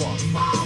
one.